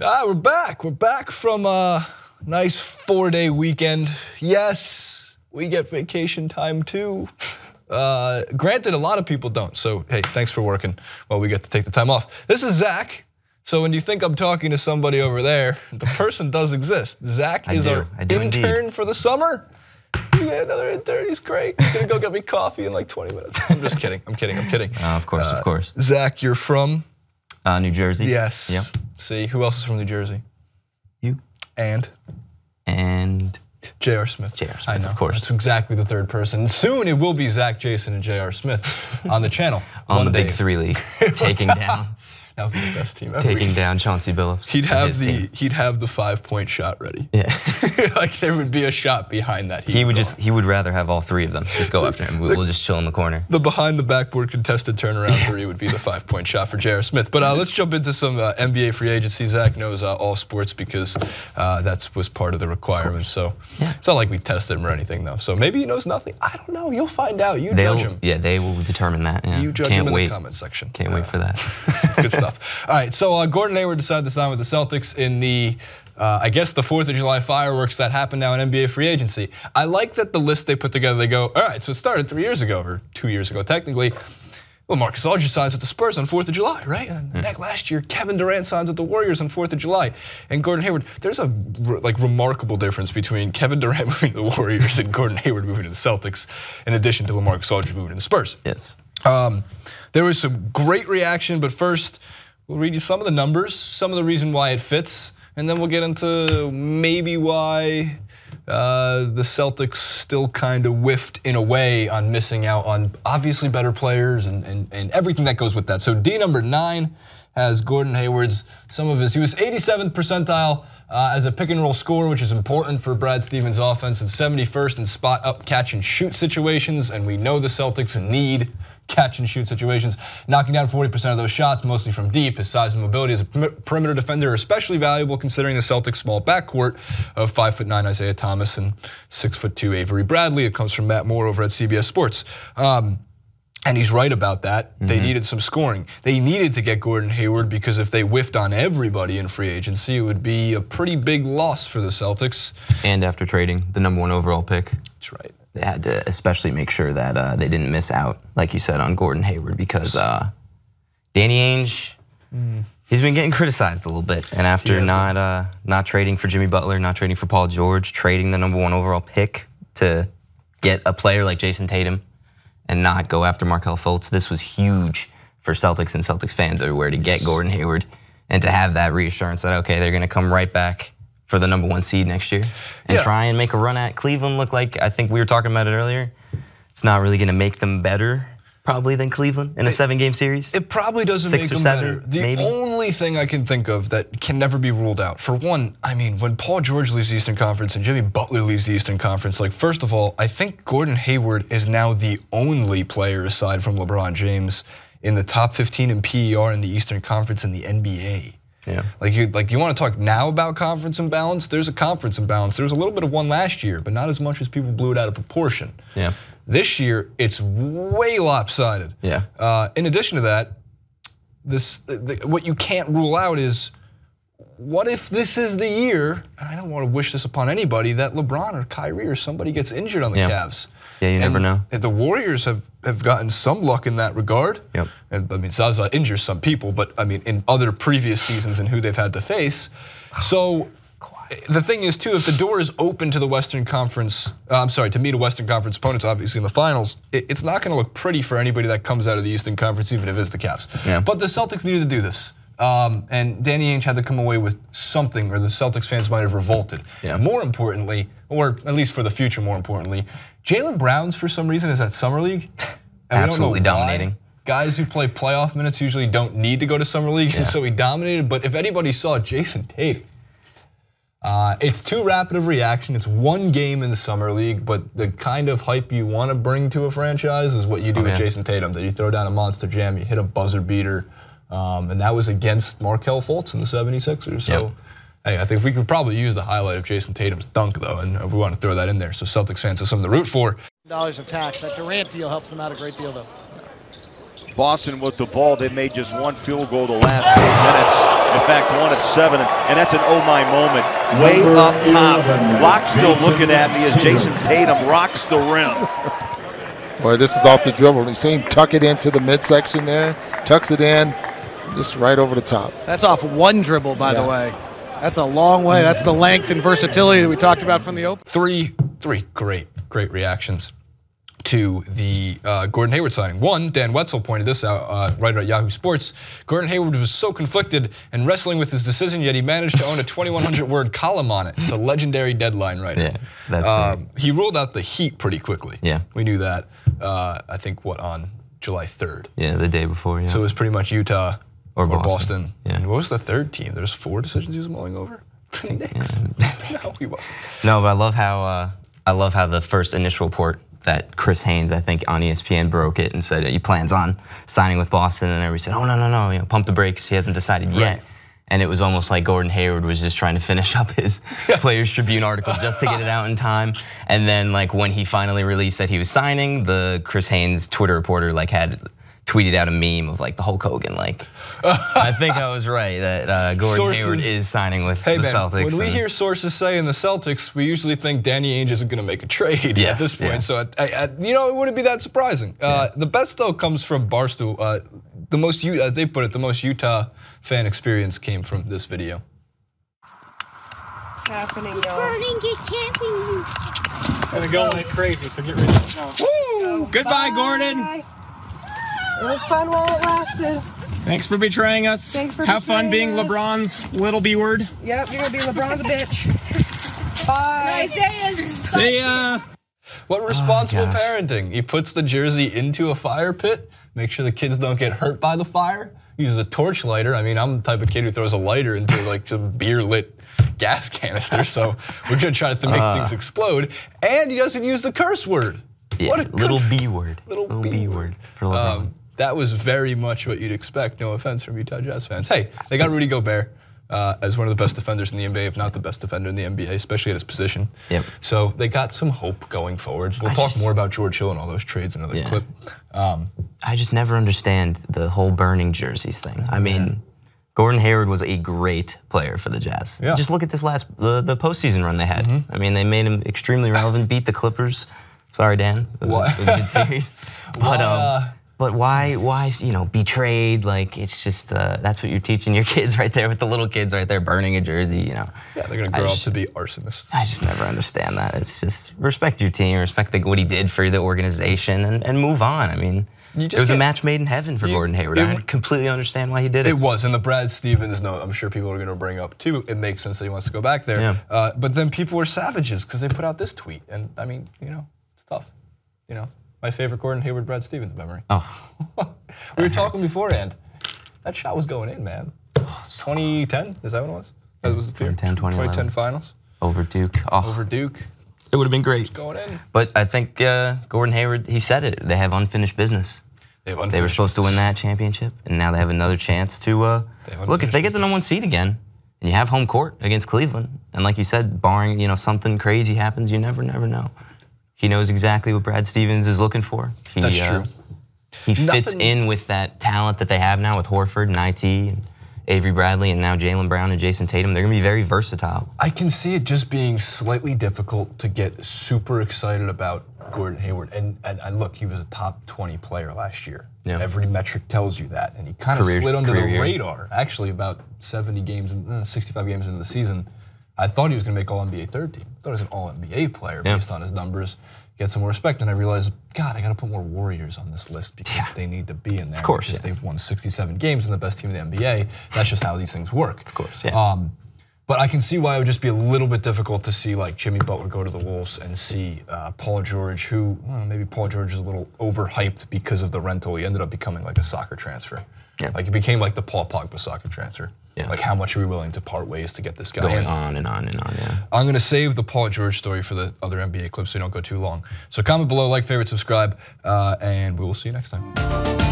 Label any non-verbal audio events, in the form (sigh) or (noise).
Ah, we're back. We're back from a nice four day weekend. Yes, we get vacation time too. Uh, granted, a lot of people don't. So, hey, thanks for working while we get to take the time off. This is Zach. So, when you think I'm talking to somebody over there, the person does exist. Zach I is do. our intern indeed. for the summer. We got another intern. He's great. He's gonna go get me coffee in like 20 minutes. I'm just kidding. I'm kidding. I'm kidding. Uh, (laughs) of course, of course. Zach, you're from? Uh, New Jersey. Yes. Yep. See, who else is from New Jersey? You And and J.R. Smith. J.R. Smith, I know. of course. That's exactly the third person. Soon it will be Zach, Jason, and J.R. Smith on the channel. (laughs) on the Big. Three League, (laughs) taking down That would be the best team ever. taking down Chauncey Billups. He'd have the team. he'd have the five point shot ready. Yeah. (laughs) like there would be a shot behind that. he would just he would rather have all three of them. Just go after him. (laughs) We'll, we'll just chill in the corner. the behind the backboard contested turnaround three would be the five point shot for J.R. Smith. But uh, let's jump into some uh, NBA free agency. Zach knows uh, all sports because uh, that was part of the requirements. So it's not like we tested him or anything though. So maybe he knows nothing. I don't know. You'll find out. You They'll judge him. yeah they will determine that. Yeah. You judge Can't him in wait. the comment section. Can't wait for that. (laughs) Good stuff. All right, so uh, Gordon Hayward decided to sign with the Celtics in the, uh, I guess, the 4th of July fireworks that happened now in NBA free agency. I like that the list they put together, they go, all right, so it started three years ago, or two years ago, technically. Well, Marcus Aldridge signs with the Spurs on 4th of July, right? And next last year, Kevin Durant signs with the Warriors on 4th of July. And Gordon Hayward, there's a like remarkable difference between Kevin Durant (laughs) moving to the Warriors and Gordon Hayward moving to the Celtics, in addition to LaMarcus Aldridge moving to the Spurs. yes. Um, there was some great reaction, but first, we'll read you some of the numbers, some of the reason why it fits, and then we'll get into maybe why uh, the Celtics still kind of whiffed in a way on missing out on obviously better players and, and, and everything that goes with that. So D number nine has Gordon Hayward's some of his. He was 87th percentile uh, as a pick and roll scorer, which is important for Brad Stevens' offense, and 71st in spot up catch and shoot situations. And we know the Celtics need catch and shoot situations, knocking down 40% of those shots, mostly from deep. His size and mobility as a perimeter defender are especially valuable considering the Celtics' small backcourt of 5'9 Isaiah Thomas and 6'2 Avery Bradley. It comes from Matt Moore over at CBS Sports. Um, and he's right about that. They needed some scoring. They needed to get Gordon Hayward because if they whiffed on everybody in free agency, it would be a pretty big loss for the Celtics. And after trading the number one overall pick, That's right. They had to especially make sure that uh, they didn't miss out, like you said, on Gordon Hayward because uh, Danny Ainge, he's been getting criticized a little bit, and after not uh, not trading for Jimmy Butler, not trading for Paul George, trading the number one overall pick to get a player like Jayson Tatum, and not go after Markelle Fultz, this was huge for Celtics and Celtics fans everywhere to get Gordon Hayward and to have that reassurance that okay, they're going to come right back for the number one seed next year and Yeah. try and make a run at Cleveland look like I think we were talking about it earlier. It's not really going to make them better probably than Cleveland in a seven game series. It probably doesn't Six make or them seven, better. The maybe? only thing I can think of that can never be ruled out, for one, I mean, when Paul George leaves the Eastern Conference and Jimmy Butler leaves the Eastern Conference, like, first of all, I think Gordon Hayward is now the only player aside from LeBron James in the top 15 in PER in the Eastern Conference in the NBA. Yeah. Like you, like you want to talk now about conference imbalance? There's a conference imbalance. There was a little bit of one last year, but not as much as people blew it out of proportion. Yeah. This year, it's way lopsided. Yeah. Uh, in addition to that, this the, what you can't rule out is what if this is the year? And I don't want to wish this upon anybody that LeBron or Kyrie or somebody gets injured on the Yeah. Cavs. Yeah, you never know. The Warriors have, have gotten some luck in that regard. Yep. And I mean, Zaza injures some people, but I mean, in other previous seasons and who they've had to face. (sighs) So the thing is, too, if the door is open to the Western Conference, uh, I'm sorry, to meet a Western Conference opponents, obviously in the finals, it, it's not going to look pretty for anybody that comes out of the Eastern Conference, even if it's the Cavs. Yeah. But the Celtics needed to do this. Um, and Danny Ainge had to come away with something, or the Celtics fans might have revolted. Yeah. More importantly, or at least for the future, more importantly, Jaylen Brown's for some reason is at summer league. (laughs) And we don't Absolutely why. dominating. Guys who play playoff minutes usually don't need to go to summer league, Yeah. and so he dominated. But if anybody saw Jayson Tatum, uh, it's too rapid of reaction. It's one game in the summer league, but the kind of hype you want to bring to a franchise is what you do Oh, with. Jayson Tatum. That you throw down a monster jam, you hit a buzzer beater, um, and that was against Markelle Fultz in the 76ers. So. Yep. Hey, I think we could probably use the highlight of Jayson Tatum's dunk, though, and we want to throw that in there. So Celtics fans have something to root for. dollars of tax. That Durant deal helps them out a great deal, though. Boston with the ball. They made just one field goal the last eight minutes. In fact, one at seven, and that's an oh my moment. Way up top. Locke still looking at me as Jayson Tatum rocks the rim. Boy, this is off the dribble. You see him tuck it into the midsection there, tucks it in, just right over the top. That's off one dribble, by Yeah. the way. That's a long way. That's the length and versatility that we talked about from the open. three three great great reactions to the uh, Gordon Hayward signing. One, Dan Wetzel pointed this out, uh, writer at Yahoo Sports. Gordon Hayward was so conflicted and wrestling with his decision, yet he managed to own a 2,100 word column on it. It's a legendary deadline writer. Yeah, that's Um, He ruled out the Heat pretty quickly. Yeah. we knew that. Uh, I think what on July 3rd. Yeah, the day before. Yeah. So it was pretty much Utah Or or, Boston. Boston. Yeah. And what was the third team? There's four decisions he was mulling over. (laughs) The Knicks. (laughs) no, he wasn't. No, but I love how uh, I love how the first initial report that Chris Haynes, I think, on ESPN broke it and said he plans on signing with Boston, and everybody said, "Oh no, no, no, you know, pump the brakes. He hasn't decided yet." And it was almost like Gordon Hayward was just trying to finish up his (laughs) Players Tribune article just to get it out in time. And then, like when he finally released that he was signing, the Chris Haynes Twitter reporter like had tweeted out a meme of like the Hulk Hogan, like, "I think I was right that uh, Gordon Hayward is signing with Hey the man, Celtics." when we and- hear sources say in the Celtics, we usually think Danny Ainge isn't going to make a trade at this point. yeah. So, I, I, you know, it wouldn't be that surprising. Uh, the best though comes from Barstool. Uh, the most, as they put it, the most Utah fan experience came from this video. What's happening, y'all? Burning, get camping. Gonna go like crazy, so get ready. No. Woo! Goodbye, Gordon. Bye. It was fun while it lasted. Thanks for betraying us. Thanks for Have fun being us. LeBron's little B word. Yep, you're gonna be LeBron's bitch. (laughs) Bye. Isaiah's See ya. What responsible gosh. parenting? He puts the jersey into a fire pit, make sure the kids don't get hurt by the fire. Uses a torch lighter. I mean, I'm the type of kid who throws a lighter into like some beer lit gas canister. So we're gonna try to make things explode. And he doesn't use the curse word. Yeah, what a little good- B word. little B B word for LeBron. Um, that was very much what you'd expect. No offense from Utah Jazz fans. Hey, they got Rudy Gobert uh, as one of the best defenders in the NBA, if not the best defender in the NBA, especially at his position. Yep. So they got some hope going forward. We'll I talk just- more about George Hill and all those trades in another Yeah. clip. Um, I just never understand the whole burning jersey thing. I mean, Gordon Hayward was a great player for the Jazz. Yeah. Just look at this last the, the postseason run they had. I mean, they made him extremely relevant. Beat the Clippers. Sorry, Dan. It was, What? a, it was a good series. (laughs) But um, uh, but why why you know betrayed? Like it's just uh, that's what you're teaching your (laughs) kids right there with the little kids right there burning a jersey. You know. yeah, they're gonna grow up to be arsonists. I just never understand that. It's just respect your team, respect the, what he did for the organization, and, and move on. I mean, You it just was a match made in heaven for you- Gordon Hayward. it I completely understand why he did it. It was, and the Brad Stevens note, I'm sure people are going to bring up too. It makes sense that he wants to go back there. Yeah. Uh, but then people were savages because they put out this tweet. And I mean, you know, it's tough. You know, my favorite Gordon Hayward Brad Stevens memory. oh, (laughs) we were talking beforehand. That shot was going in, man. 2010, is that what it was? That was the year? 2010, 2011. 2010 finals over Duke. Oh, over Duke. it would have been great. Going in. But I think uh, Gordon Hayward, he said it. They have unfinished business. They, have They were supposed to win that championship, and now they have another chance to uh, look. If they get the number one seed again, and you have home court against Cleveland, and like you said, barring you know something crazy happens, you never, never know. He knows exactly what Brad Stevens is looking for. He, That's uh, true. He fits Nothing- in with that talent that they have now with Horford and IT and Avery Bradley, and now Jaylen Brown and Jayson Tatum. They're gonna be very versatile. I can see it just being slightly difficult to get super excited about Gordon Hayward. And, and, and look, he was a top 20 player last year. Yeah. Every metric tells you that. And he kind of slid under the year. radar. Actually, about 70 games, in- uh, 65 games into the season, I thought he was going to make All NBA third team. I thought he was an All NBA player Yeah. based on his numbers. Get some more respect. And I realized, God, I got to put more Warriors on this list because Yeah. they need to be in there. Of course, Because yeah. they've won 67 games and the best team in the NBA. That's just how these things work. Of course, yeah. Um, but I can see why it would just be a little bit difficult to see like Jimmy Butler go to the Wolves and see uh, Paul George, who well, maybe Paul George is a little overhyped because of the rental. He ended up becoming like a soccer transfer. Yeah. Like it became like the Paul Pogba soccer transfer. Yeah. Like how much are we willing to part ways to get this guy? Going in? on and on and on. Yeah. I'm gonna save the Paul George story for the other NBA clips so you don't go too long. So comment below, like, favorite, subscribe, uh, and we will see you next time.